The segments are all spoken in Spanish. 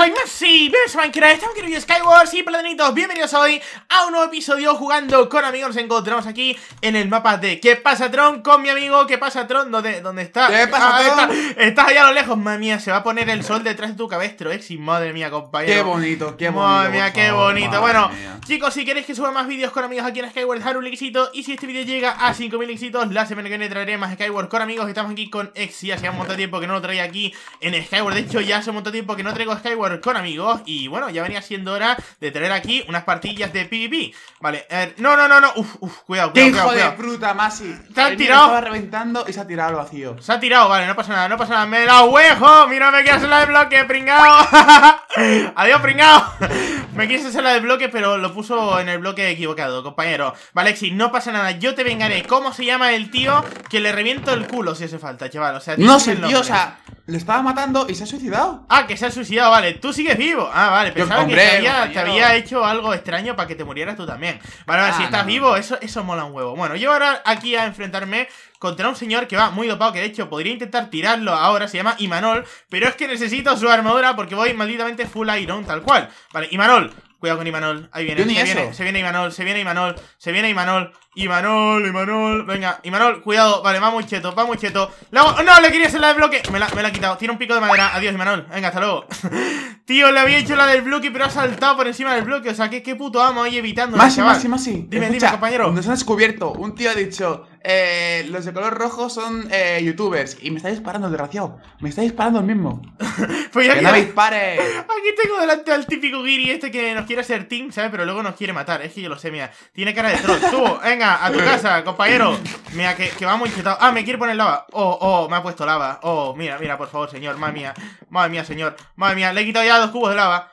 soy Bienvenidos a Minecraft, estamos aquí en Skywars y paladinitos, bienvenidos hoy a un nuevo episodio jugando con amigos Nos encontramos aquí en el mapa de ¿Qué pasa Tron? Con mi amigo, ¿qué pasa Tron? ¿Dónde, dónde está? ¿Qué pasa, Ah, Tron? está- Estás allá a lo lejos, madre mía, se va a poner el sol detrás de tu cabestro, Exi, madre mía, compañero Qué bonito, qué bonito. Madre mía, qué bonito. Bueno, mía. chicos, si queréis que suba más vídeos con amigos aquí en Skyward, dejad un likecito. Y si este vídeo llega a 5000 likecitos, la semana que viene traeré más Skyward con amigos. Estamos aquí con Exi, hace un montón de tiempo que no lo traía aquí en Skyward. De hecho, ya hace un montón de tiempo que no traigo Skyward con amigos. Y bueno, ya venía siendo hora de traer aquí unas partillas de PvP. Vale, a ver, no, no, no, no. Uf, uf, cuidado, ¡Qué cuidado, hijo cuidado. de fruta, Masi! Te han tirado. Estaba reventando y se ha tirado al vacío. Se ha tirado, vale, no pasa nada, no pasa nada. Me la huejo. Mira, me quieres hacer la de bloque, pringao. Adiós, pringao. me quieres hacer la de bloque, pero lo puso en el bloque equivocado, compañero. Vale, no pasa nada. Yo te vengaré. ¿Cómo se llama el tío que le reviento el culo si hace falta, chaval? O sea, No sé, tío, nombre. o sea, le estaba matando y se ha suicidado. Ah, que se ha suicidado, vale. Tú sigues vivo. Ah, vale. Pensaba hombre, que te había, te compañero. había hecho algo extraño para que te murieras tú también. Vale, vale, Ah, si estás no. vivo, eso, eso mola un huevo. Bueno, yo ahora aquí a enfrentarme contra un señor que va muy dopado, que de hecho podría intentar tirarlo ahora, se llama Imanol, pero es que necesito su armadura porque voy malditamente full iron, tal cual. Vale, Imanol. Cuidado con Imanol, ahí viene, se viene, se viene Imanol, se viene Imanol, se viene Imanol, Imanol, Imanol, venga, Imanol, cuidado, vale, va muy cheto, va muy cheto. Le hago- no, le quería hacer la de bloque, me la, me la ha quitado, tiene un pico de madera, adiós Imanol, venga, hasta luego. Tío, le había hecho la del bloque, pero ha saltado por encima del bloque, o sea, que qué puto amo ahí evitando. Masi, Masi, Masi. Dime, dime, Escucha, compañero. Nos han descubierto. Un tío ha dicho: eh, Los de color rojo son eh, youtubers. Y me está disparando, el desgraciado. Me está disparando el mismo. Pues ya ¡Que que- no me dispare! Aquí tengo delante al típico Giri este que nos quiere hacer team, ¿sabes? Pero luego nos quiere matar. Es que yo lo sé, mira. Tiene cara de troll. Tú, venga, a tu casa, compañero. Mira, que, que va muy chetado. Ah, me quiere poner lava. Oh, oh, me ha puesto lava. Oh, mira, mira, por favor, señor. Madre mía. Madre mía, señor. Madre mía, le he quitado ya dos cubos de lava.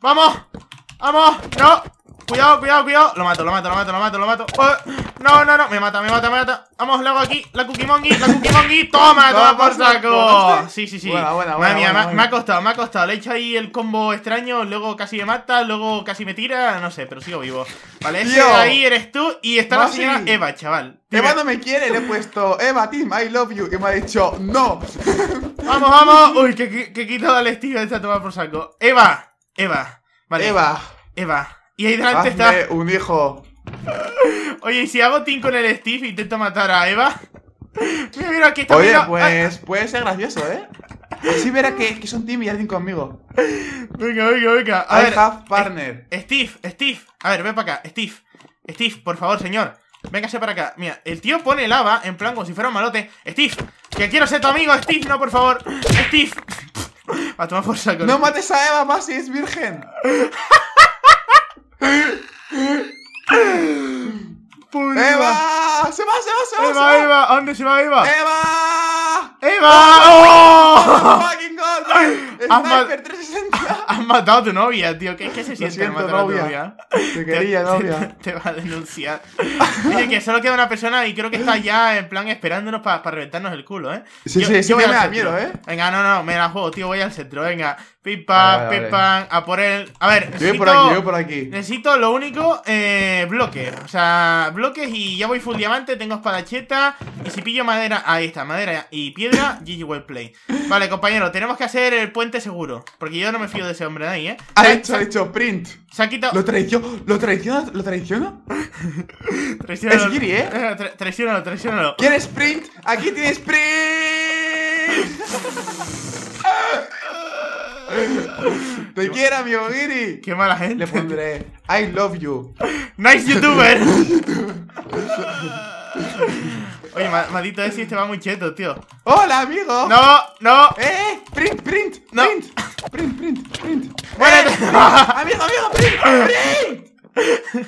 ¡Vamos! ¡Vamos! ¡No! Cuidado, cuidado, cuidado. Lo mato, lo mato, lo mato, lo mato, lo mato. Oh, no, no, no. Me mata, me mata, me mata. Vamos, le hago aquí. La Cookie Monkey, la Cookie Monkey. Toma, toma por saco. Sí, sí, sí. Buena, buena, Madre buena, mía, buena, me, ha costado, me ha costado. Le he hecho ahí el combo extraño, luego casi me mata, luego casi me tira, no sé, pero sigo vivo. Vale, ese ahí eres tú y está la señora Eva, chaval. Eva no me quiere, le he puesto Eva Team, I love you. Y me ha dicho: ¡No! Vamos, vamos. Uy, que, que, que he quitado al estilo de esta toma por saco. Eva, Eva. Vale, Eva. Eva, Y ahí delante hazme está. un hijo. Oye, ¿y si hago team con el Steve e intento matar a Eva? Mira, mira, aquí está. Oye, mira. pues puede ser gracioso, ¿eh? Así verá que, que son team y alguien conmigo. Ah, venga, venga, venga. A I ver, have partner. Steve, Steve. A ver, ven para acá. Steve. Steve, por favor, señor. Véngase para acá. Mira, el tío pone lava en plan como si fuera un malote. Steve, que quiero ser tu amigo. Steve, no, por favor. Steve. A tomar por saco. No mates a Eva más si es virgen. えわーしましましましましまいしまいししまいしまいし ¡Eva! ¡Oh! ¡Fucking God! Has ma- ¡Sniper 360! Has matado a tu novia, tío. ¿Qué, qué se siente siento, matar a tu novia. novia? Te quería, novia. Te, va a denunciar. Oye, que solo queda una persona y creo que está ya en plan esperándonos para reventarnos el culo, ¿eh? Sí, Yo- sí, sí yo voy que me da miedo, ¿eh? Venga, no, no, me la juego, tío, voy al centro, venga. Vale, vale. pam, a por él. A ver, Yo necesito... voy por aquí, yo voy por aquí. Necesito lo único, eh, bloques. O sea, bloques y ya voy full diamante, tengo espadacheta. Y si pillo madera, ahí está, madera y piedra, GG well play. Vale, compañero, tenemos que hacer el puente seguro. Porque yo no me fío de ese hombre de ahí, ¿eh? Ha hecho, ha hecho print. Se ha quitado. ¿Lo traiciono? ¿Lo traiciono? ¿Lo? Traiciónalo. Es Giri, ¿eh? Tra- Traiciónalo, traiciónalo. ¿Quieres print? ¡Aquí tienes print! Te quiero, amigo Giri. Qué mala gente. Le pondré I love you. Nice youtuber. Oye, ma- maldito ese este va muy cheto, tío. ¡Hola, amigo! No, no. ¡Eh! ¡Print, print! No. ¡Print! ¡Print, print, print! Muérete. ¡Eh! ¡Amigo, amigo, print! ¡Print!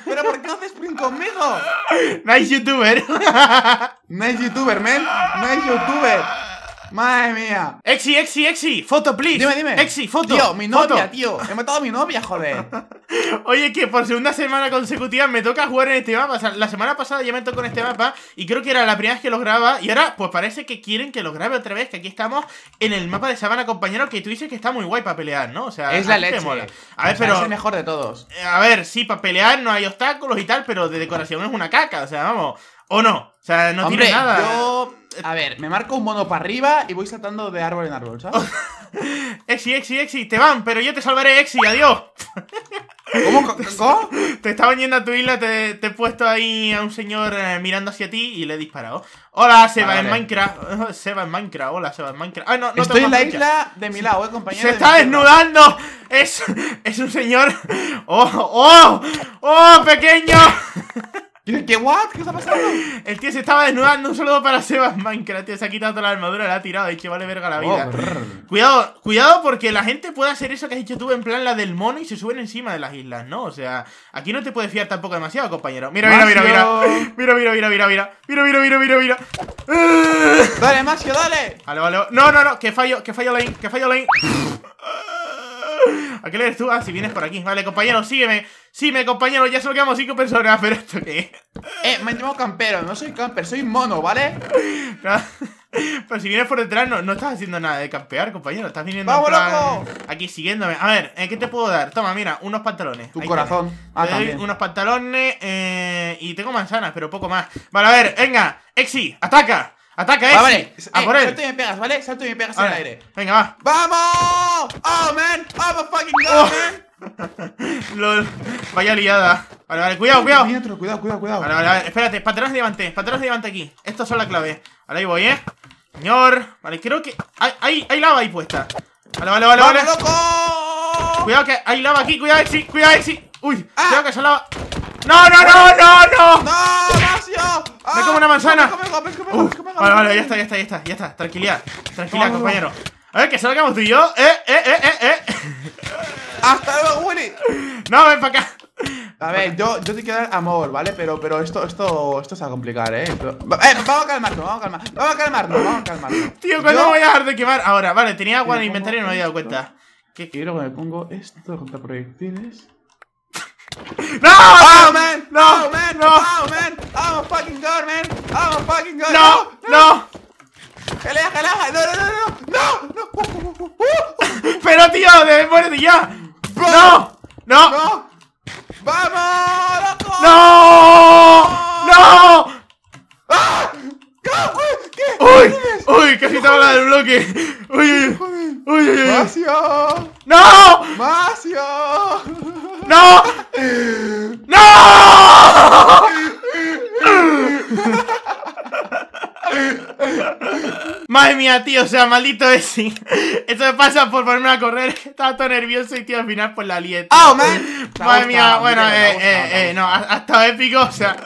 ¿Pero por qué haces print conmigo? Nice youtuber. Nice youtuber, man. Nice youtuber. Madre mía. Exi, exi, exi. Foto, please. Dime, dime. Exi, foto. Tío, mi foto. novia, tío. He matado a mi novia, joder. Oye, que por segunda semana consecutiva me toca jugar en este mapa. O sea, la semana pasada ya me tocó en este mapa y creo que era la primera vez que los grababa. Y ahora, pues parece que quieren que los grabe otra vez. Que aquí estamos en el mapa de Sabana, compañero. Que tú dices que está muy guay para pelear, ¿no? O sea, Es la leche. mola. A ver, O sea, pero. Es el mejor de todos. eh, A ver, sí, para pelear no hay obstáculos y tal, pero de decoración es una caca. O sea, vamos. O no. O sea, no Hombre, tiene nada. yo A ver, me marco un mono para arriba y voy saltando de árbol en árbol, ¿sabes? Exi, Exi, Exi, te van, pero yo te salvaré, Exi, adiós. ¿Cómo? ¿Cómo? Te estaba yendo a tu isla, te, te he puesto ahí a un señor eh, mirando hacia ti y le he disparado. Hola, Seba Vale, en. Minecraft. Seba en Minecraft, hola, Seba en Minecraft. Ay, no, no Estoy en la isla de mi lado, eh, compañero. ¡Se de está desnudando! ¡Es, es un señor! ¡Oh, oh! ¡Oh, pequeño! ¿Qué, qué, what? ¿Qué está pasando? El tío se estaba desnudando. Un saludo para Seba en Minecraft. Tío, se ha quitado toda la armadura, la ha tirado. Ha dicho, vale verga la vida. Oh. Cuidado, cuidado porque la gente puede hacer eso que has dicho tú en plan la del mono y se suben encima de las islas, ¿no? O sea, aquí no te puedes fiar tampoco demasiado, compañero. Mira, mira, mira, mira. Mira, mira, mira, mira, mira. Mira, mira, mira, mira, mira. Dale, Maxio, dale. Vale, vale. No, no, no, que fallo, que fallo lane, que fallo lane. ¿A qué le eres tú? Ah, si vienes por aquí. Vale, compañero, sígueme. Sígueme, compañero. Ya solo quedamos cinco personas, pero esto qué. Eh, me han llamado campero. No soy camper, soy mono, ¿vale? No. Pero si vienes por detrás, no, no estás haciendo nada de campear, compañero. Estás viniendo en ¡Vamos, plan loco! aquí siguiéndome. A ver, ¿eh, ¿qué te puedo dar? Toma, mira, unos pantalones. Tu Ahí corazón. Ah, Te doy también. unos pantalones eh, y tengo manzanas, pero poco más. Vale, a ver, venga. Exi, ataca. Ataca, Exi. Ah, vale. A Eh, por él. Salto y me pegas, ¿vale? Salto y me pegas en el Vale, aire. Venga, va. ¡Vamos! ¡Oh, man! ¡I'm a fucking god, Oh. Lol. Vaya liada. Vale, vale, cuidado, cuidado. Cuidado, cuidado, cuidado. Vale, vale, vale, espérate, pantalones de diamante, pantalones de diamante aquí. Estos son la clave. Vale, ahí voy, ¿eh? Señor. Vale, creo que. Hay, hay, hay lava ahí puesta. Vale, vale, vale, vale. ¡Vamos, loco! Cuidado que hay lava aquí, cuidado, Exi, cuidado, Exi. Uy, Ah. cuidado que esa lava. ¡No, no, no, no, no! ¡No, Maxio! Me como una manzana. Come, come, vale, vale, ya está, ya está, ya está, ya está. Tranquilidad, tranquilidad, compañero. A ver, que salgamos tú y yo. Eh, eh, eh, eh, eh. ¡Hasta luego, Willy! No, ven para acá. A ver, yo, yo te quiero dar amor, ¿vale? Pero, pero esto, esto, esto se va a complicar, ¿eh? Pero- eh, vamos a calmarnos, vamos a calmarnos, vamos a calmarnos, vamos a calmarnos. Tío, ¿cuándo Yo me voy a dejar de quemar? Ahora, vale, tenía agua en el inventario y no me había dado cuenta. ¿Qué? Quiero que me pongo esto contra proyectiles. ¡No! ¡Oh, man! ¡No! ¡Oh, man! ¡No! ¡Oh, man! ¡I'm a fucking god, man! ¡I'm a fucking god! ¡No! ¡No! ¡Gelea, gelea! ¡No, no, no, no! ¡No! ¡No! ¡Pero, tío! ¡De muérete ya! ¡No! ¡No! ¡No! ¡Vamos, loco! ¡No! ¡No! ¡Ah! ¿Qué? ¿Qué? ¡Uy! ¡Uy! Casi te habla del bloque. ¡Uy, uy, uy! ¡Uy, uy, uy! ¡Macio! ¡No! ¡Macio! ¡No! ¡No! Madre mía, tío, o sea, maldito ese. Esto me pasa por ponerme a correr. Estaba todo nervioso y, tío, al final, pues la lié. tío. ¡Oh, man! Madre mía, bueno, eh, eh, eh, no, ha, ha estado épico, o sea,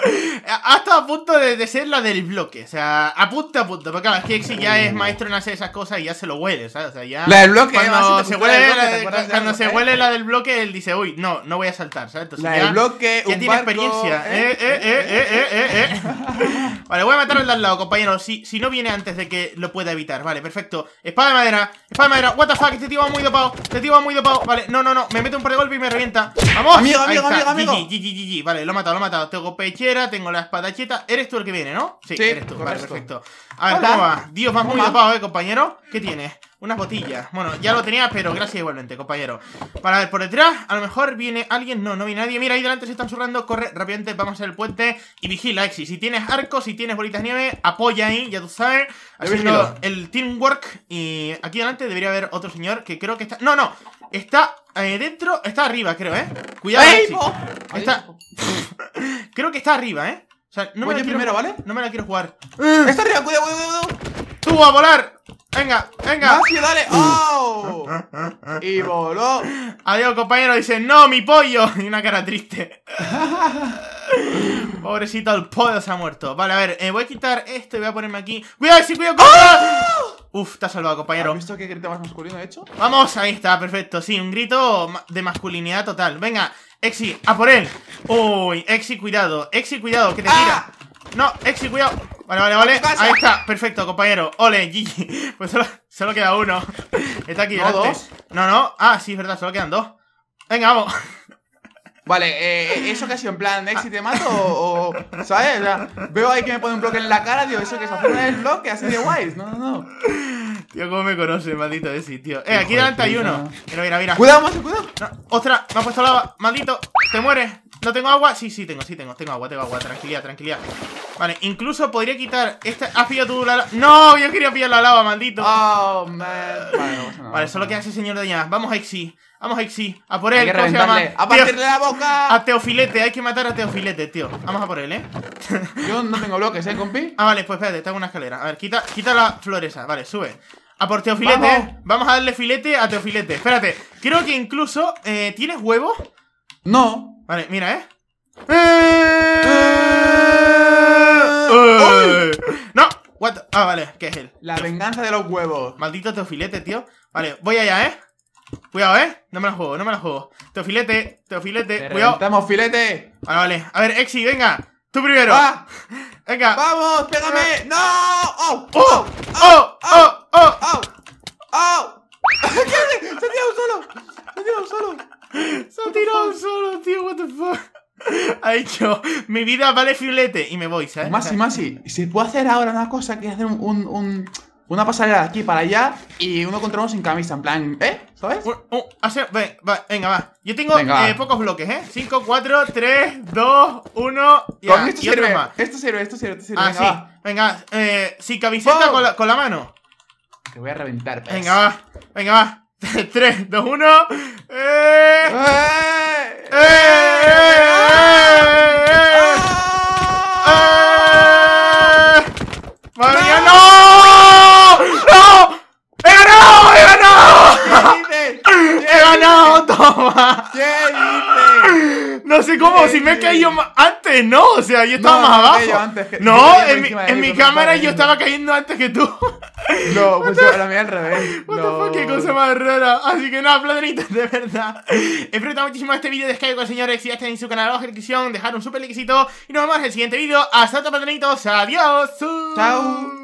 ha estado a punto de, de ser la del bloque, o sea, a punto, a punto, porque claro, es que Exi ya es maestro en hacer esas cosas y ya se lo huele, ¿sabes? O sea, ya... La del bloque, cuando se ¿te gusta la huele, del bloque? la ¿Te de- acuerdas de cuando algo, se eh? huele la del bloque, él dice, uy, no, no voy a saltar, ¿sabes? Entonces La ya, del bloque, ya un tiene barco, experiencia, eh, ¿eh? eh, eh, eh, eh, eh, eh. Vale, voy a matar al de al lado, compañero, si, si no viene antes de que lo pueda evitar, vale, perfecto. Espada de madera, espada de madera, what the fuck, este tío va muy dopado, este tío va muy dopado, vale, no, no, no, me mete un par de golpes y me revienta. ¡Vamos! Amigo, amigo, amigo, amigo. GG, GG, GG. Vale, lo he matado, lo he matado. Tengo pechera, tengo la espadacheta. ¿Eres tú el que viene, no? Sí, Sí, eres tú. Vale, perfecto. A ver, Hola. ¿cómo va? Dios, vas muy dopado, eh, compañero. ¿Qué tienes? Unas botillas. Bueno, ya lo tenía, pero gracias igualmente, compañero. Para ver, por detrás, a lo mejor viene alguien. No, no viene nadie. Mira, ahí delante se están surrando. Corre rápidamente, vamos a hacer el puente. Y vigila, Exi. Si tienes arco, si tienes bolitas de nieve, apoya ahí, ya tú sabes. Haciendo el teamwork. Y aquí delante debería haber otro señor que creo que está. No, no. Está eh, dentro. Está arriba, creo, eh. Cuidado, ¡Ey, Exi. Está- Creo que está arriba, ¿eh? O sea, no me la quiero- primero, ¿vale? No me la quiero jugar. ¡Está arriba! ¡Cuidado, cuidado, cuidado! ¡Tú a volar! Venga, venga. ¡Macio, dale! ¡Oh! Y voló. Adiós, compañero. Dice, no, mi pollo. Y una cara triste. Pobrecito, el pollo se ha muerto. Vale, a ver, eh, voy a quitar esto y voy a ponerme aquí. ¡Cuidado, sí, cuidado! cuidado! Uf, te has salvado, ¿Has compañero. visto qué grito más masculino he hecho? Vamos, ahí está, perfecto. Sí, un grito de masculinidad total. Venga, Exi, a por él. Uy, Exi, cuidado. Exi, cuidado, que te tira. ¡Ah! No, Exi, cuidado. Vale, vale, vale. Ahí está, perfecto, compañero. Ole, GG. Pues solo, solo queda uno. Está aquí ¿No, delante. dos? No, no. Ah, sí, es verdad, solo quedan dos. Venga, vamos. Vale, eh, ¿eso que ha sido en plan Exi te mato o, o- ¿Sabes? O sea, veo ahí que me pone un bloque en la cara, digo, ¿eso que es hacer el bloque así de guays? No, no, no. Tío, cómo me conoce, maldito Exi, tío. Eh, aquí Hijo delante hay uno. Mira, mira, mira. Cuidado, Macio, cuidado. No, ostras, me ha puesto lava. Maldito, te mueres. ¿No tengo agua? Sí, sí, tengo, sí, tengo. Tengo agua, tengo agua. Tranquilidad, tranquilidad. Vale, incluso podría quitar esta. ¿Has pillado tú la lava? ¡No! Yo quería pillar la lava, maldito. Oh, man. Vale, no pasa nada. Vale, solo queda ese señor de allá. Vamos a Ixi. Vamos a Ixi. A por él. ¿Cómo se llama? ¡A partirle la boca! a Teofilete. Hay que matar a Teofilete, tío. Vamos a por él, ¿eh? Yo no tengo bloques, ¿eh, compi? Ah, vale, pues espérate, tengo una escalera. A ver, quita, quita la floresa. Vale, sube. A por Teofilete. Vamos. ¿eh? Vamos a darle filete a Teofilete. Espérate. Creo que incluso. Eh, ¿Tienes huevos? No. Vale, mira, ¿eh? ¡Uy! No, what the- Ah, vale, ¿qué es él? La venganza de los huevos. Maldito Teofilete, tío Vale, voy allá, ¿eh? Cuidado, ¿eh? No me la juego, no me la juego Teofilete, Teofilete, Te cuidado reventamos, filete. Vale, vale A ver, Exi, venga Tú primero ¡Va! Venga ¡Vamos! ¡Pégame! ¡No! ¡Oh! ¡Oh! ¡Oh! ¡Oh! ¡Oh! ¡Oh! ¡Oh! ¿Qué? ¡Se ha tirado solo! ¡Se ha tirado solo! Se tirado solo, tío, what the fuck Ha dicho, mi vida vale filete Y me voy, ¿sabes? Masi, Masi, se puede hacer ahora una cosa que es hacer un, un- un- una pasarela de aquí para allá y uno contra uno sin camisa, en plan, ¿eh? ¿Sabes? Un- un- hace- ve- va, venga, va. Yo tengo Venga, eh, va. pocos bloques, ¿eh? 5, 4, 3, 2, 1. Con esto y sirve, más. esto sirve, esto sirve, esto sirve. Ah, venga, sí. va. Venga, eh, sin camiseta con la, con la mano. Te voy a reventar, pez. Venga, va. Venga, va. 3, 2, 1. ¡Eh! ¡Eh! ¡Eh! ¡Eh! ¡Eh! ¡Eh! ¡Ah! ¡Eh! ¡Madre mía, no! ¡No! ¡He ganado! ¡He ganado! ¿Qué dices? ¡He ganado! ¡Toma! ¿Qué dices? No sé cómo, ¿Qué si me he dices? caído antes, ¿no? O sea, yo estaba No, más abajo. antes que- no, en mi, en mi cámara yo estaba cayendo antes que tú. No, pues yo la mía al revés. What the No. fuck, qué cosa más rara. Así que nada, platanitos, de verdad. Espero muchísimo este vídeo de Skype con el señor X. Si ya estáis en su canal abajo en la descripción, dejar un super likecito. Y nos vemos en el siguiente vídeo. Hasta luego, platanitos. Adiós. Chao.